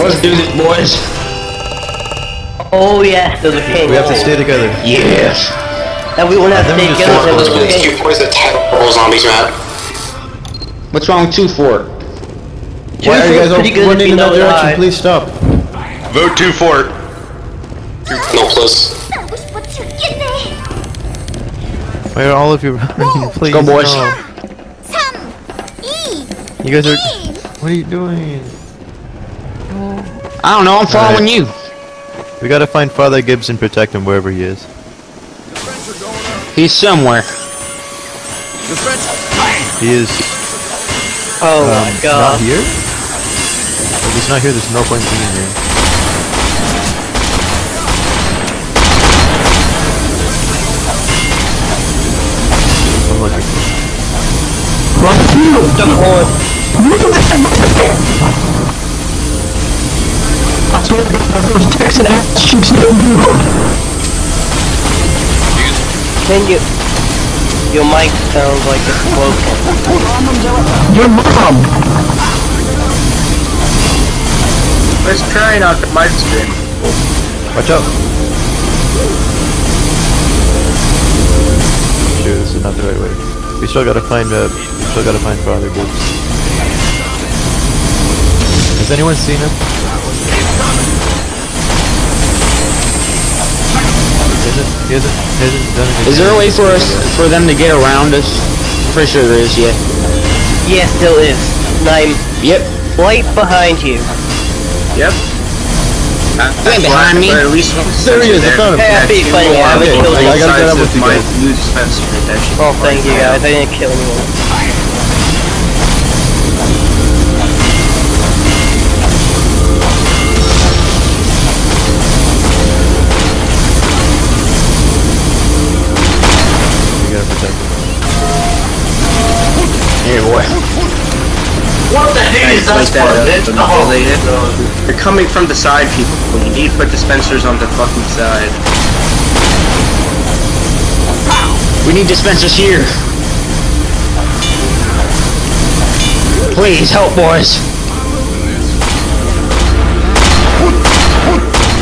Let's do this, boys. Oh yes, there's a king. We have to stay together. Yes. And we won't have to Then we stay together. walk so over there's a to king. Boys that zombies map. What's wrong with two fort? Why are you guys all pretty good if running you in that direction? why. Please stop. Vote two fort. No plus. Why are all of you running? Please. go, boys. no. You guys are. What are you doing? I don't know. I'm following you. We gotta find Father Gibbs and protect him wherever he is. He's somewhere. He is Oh um, my not here. If he's not here, there's no point being here. I'm looking. Don't hold. Can you? Your mic sounds like it's broken. Your mom! Let's try not the mic spin. Watch out! Dude, this is not the right way. We still gotta find uh, we still gotta find Father Gibbs. Has anyone seen him? Is there a way for us, for them to get around us? Pretty sure there is. Yeah. Yes, there is. And I'm Yep. right behind you. Yep. Right behind me. At least There he is, I found him. Hey, I beat funny. I haven't Okay, killed I- I anyone. gotta get up with you my guys. new dispenser protection. Oh, thank you guys. I didn't kill anyone. Gotta protect him. Here, boy. What the heck is that? They're coming from the side, people. You need to put dispensers on the fucking side. We need dispensers here. Please help, boys.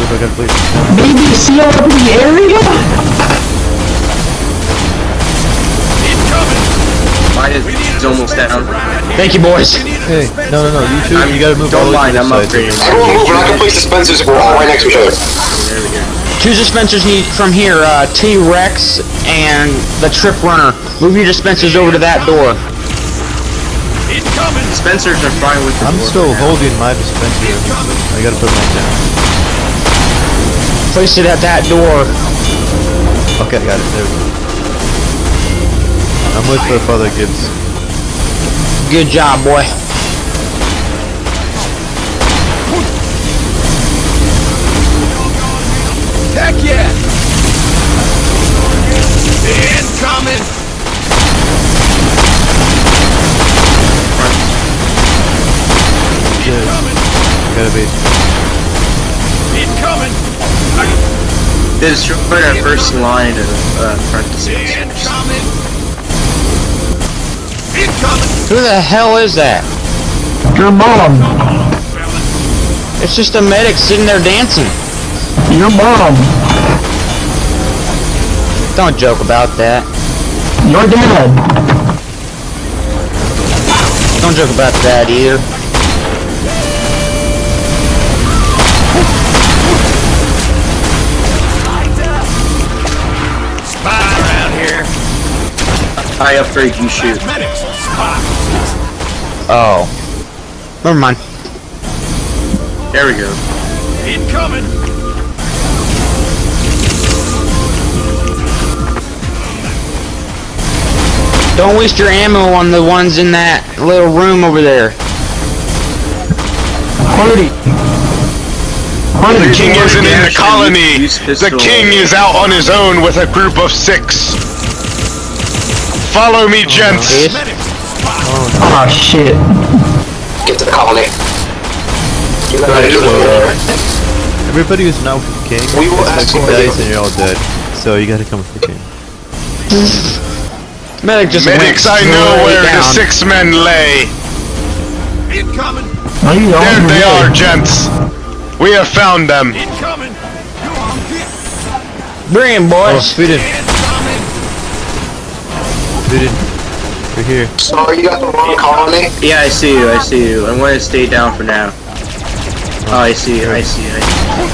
If I the please. Mine is almost down. Thank you, boys. Hey, no, no, no, you two, you gotta move Don't the way mind, I'm the side. upgrading. Everyone move, we're not gonna place dispensers if we're all right next to each other. There we go. Two dispensers need from here. Uh, T-Rex and the Trip Runner. Move your dispensers over to that door. Dispensers are fine with the I'm door still holding my dispenser. I gotta put mine down. Place it at that door. Okay, I got it. There we go. I'm with uh, Father Gibbs. Good job, boy. Heck yeah! Incoming! Good. Gotta be. Incoming! They destroyed our first line of uh, front dispensers. Incoming! Incoming! Who the hell is that? Your mom. It's just a medic sitting there dancing. Your mom. Don't joke about that. Your dad. Don't joke about that either. I upgrade, you shoot. Oh. Never mind. There we go. Incoming! Don't waste your ammo on the ones in that little room over there. Party. The king isn't in the colony! The king is out on his own with a group of six! Follow me, gents! Yes. Ah, shit. Get to the colony. You gotta Right, do well, it. Everybody who's now king We will is like escort guys and you're all dead. So you gotta come with the king. Medic just Medics, I went know straight where the six men lay! Incoming! Are you There on they your are, gents! We have found them. Bring him, Oh, boys. Sweden. Sweden. We're here. So you got the wrong colony? Yeah, I see you, I see you. I'm gonna stay down for now. Oh, I see you, I see you. I see you.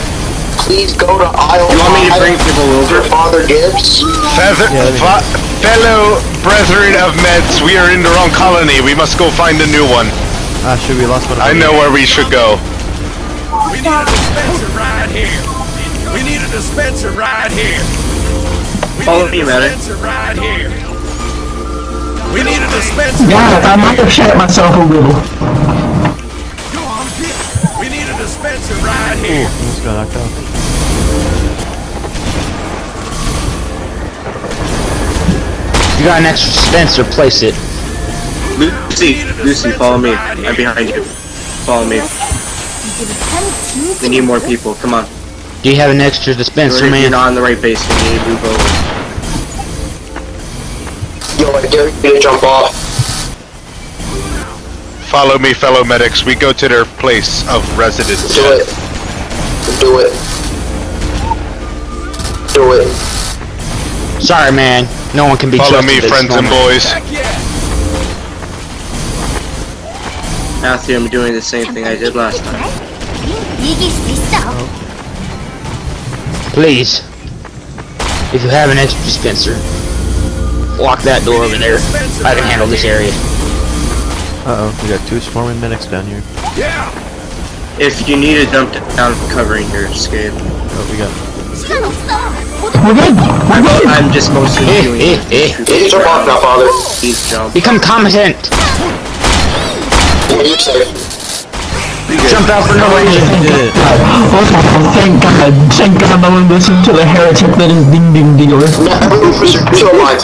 Please go to aisle You want me to bring five people for over? Father Gibbs? Feather, Yeah, let me- fa- fellow brethren of meds, we are in the wrong colony. We must go find a new one. Ah, shit, we lost one I know where we should go. We need a dispenser right here. We need a dispenser right here. We Follow me, a Medic. dispenser right here. We need a dispenser. God, I might have shot myself a little. We need a dispenser right Ooh, here. almost got knocked out. You got an extra dispenser, place it. Lucy, Lucy, follow me. I'm behind you. Follow me. We need more people. Come on. Do you have an extra dispenser, You're, you're not on the right base. We need to move over. Yo, I dare you to jump off. Follow me, fellow medics. We go to their place of residence. Do it. Do it. Do it. Sorry, man. No one can be Follow trusted me, at this friends and boys. Heck yeah. Matthew, I'm doing the same thing I did last time. Please. If you have an extra dispenser, lock that door over there. I can handle this area. Uh oh, we got two swarming medics down here. Yeah. If you need to dump down covering your escape, Oh, we got. We're good. We're good. I'm just mostly Eh, doing eh, it. eh. You can jump off now, Father. Please jump. Become competent. You're safe. Jump out for no reason. We. Oh, thank God. Thank God no one listened to the heretic that is Ding Ding Dealer. Matt, move, Mr. Chill mind.